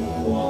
one.